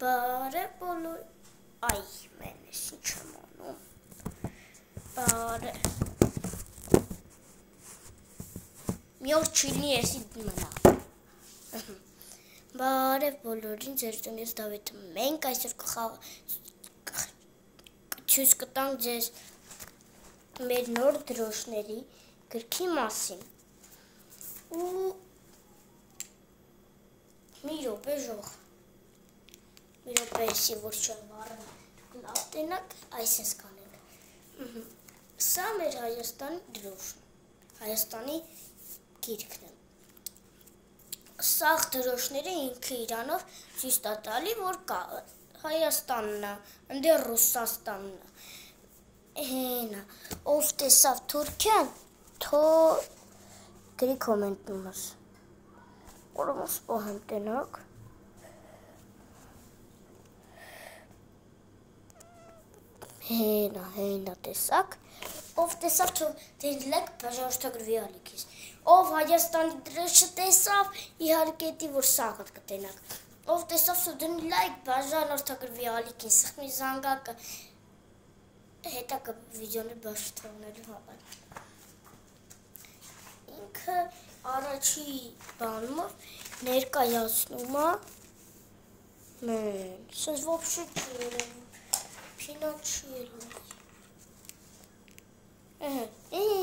Բարև բոլոր այ մենես ինչ եմ անում Բարև Մի օր չիլնի էսի մնա Բարև բոլորին ձեր տնից Դավիթը մենք այսօր կխաղ ցույց կտանք ձեզ մեր նոր դրոշների գրքի մասին ու մի րոպե ժող մի րոպեի որ չեմ վառը լավ տենակ այս ես կանել սա մեր Հայաստանի դրոշն Հայաստանի գիրքն է սաղ դրոշները ինքը իրանով ցույց տա տալի որ կա Հայաստանն է ընդ Ռուսաստանն է հենա ով տեսավ Թուրքիան թո գրի կոմենտումս Որոմ սպահեմ տենակ հենա, հենա տեսակ, ով տեսավ դեն լեք բաժարշտագրվի ալիքիս, ով Հայաստանի դրեշը տեսավ, իհարկե դի որ սաղդ կտենակ, ով տեսավ դեն լայք բաժարշտագրվի ալիքին, սխմի զանգակը, հետա կը վիդեոներ բաժշտվնելու համար։ Ինքը առաջի բանումով ներկայացնում է մեն, սենց ոբշը չերևում Pinocchio.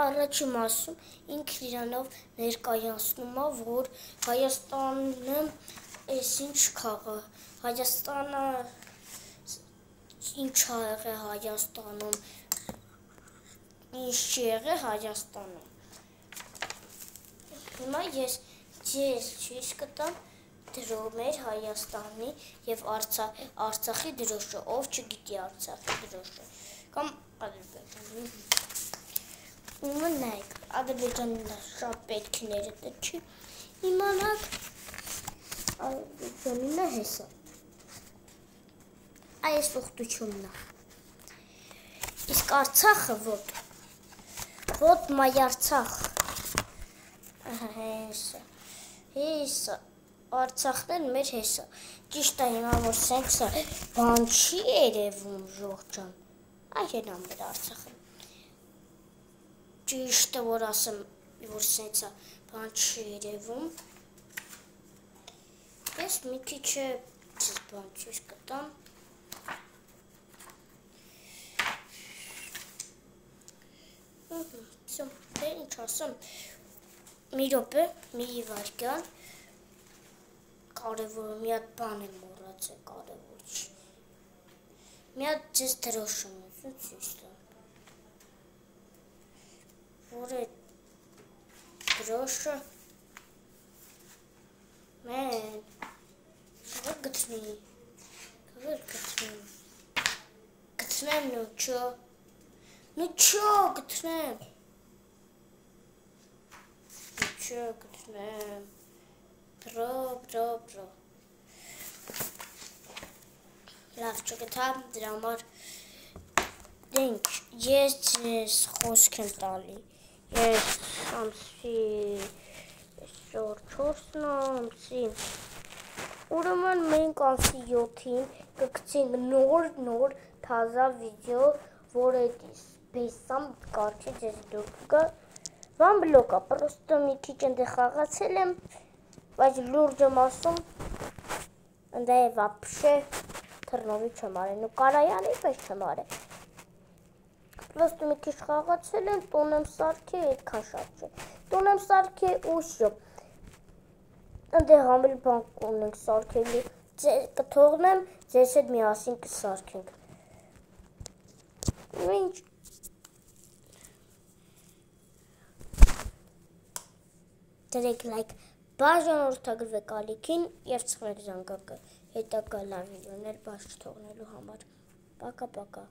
Առաջի մասում ինքն իրանով ներկայացնում է, որ Հայաստանը էս ինչ քաղա, Հայաստանը ինչ ա եղել Հայաստանում, ինչ չի եղել Հայաստանում։ Հիմա ես ես ցույց կտամ դրոմեր Հայաստանի եւ Արցա Արցախի դրոշը, ով չգիտի Արցախի դրոշը կամ Ադրբեջանի։ Իմանայք, Ադրբեջանն շատ պետքները դա չի իմանաք Ադրբեջանն է հեսա։ Այս ուխտությունն է։ Իսկ Արցախը ոտ։ Ոտ մայ Արցախ։ Ահա հեսա։ Հեսա Արցախն մեր հեսա։ Ճիշտ է հիմա որ սենքսը բան չի երևում ժողջան։ Այրեն ամեր Արցախը։ Ճիշտ է որ ասեմ որ սենքսը բան չի երևում։ Ես մի քիչ բան ցույց կտամ։ Всё, դե ինչ ասեմ։ Մի րոպե, մի վարկյան կարևորը մի հատ բան եմ մոռացել, կարևոր չի։ Մի հատ ձեզ դրոշում եմ ցույց տամ։ Որ է դրոշը մեն շուտ գտնի։ Կվել գտնեմ։ Գտնեմ նո չո։ Նո չո գտնեմ։ Չո գտնեմ։ Բրո, բրո, բրո։ Լավ, չգտամ դրա համար դենք, ես ես խոսք եմ տալի։ Ես ամսի այսօր 4 ամսի Ուրեմն մենք ամսի 7-ին կգցենք նոր նոր թազա վիդեո, որը սպեսամ կարճի ձեզ դուք կա Վան բլոկա, պրոստը մի քիչ ընդեղ խաղացել եմ, բայց լուրջ եմ ասում, ընդ է վապշե թռնովի չեմ արել, ու կարայանի պես չեմ արել։ Պրոստը մի քիչ խաղացել եմ, տոն եմ սարքի, այդքան շատ չէ։ Տոն եմ սարքի ու շո։ Ընդ է համել բան ունենք սարքելի։ Ձեր կթողնեմ, ձեզ հետ միասին կսարքենք։ Ինչ դրեք լայք Բաժանորդագրվեք ալիքին եւ ցխրեք զանգակը։ Հետագա լավ վիդեոներ բաց թողնելու համար։ Պակա-պակա։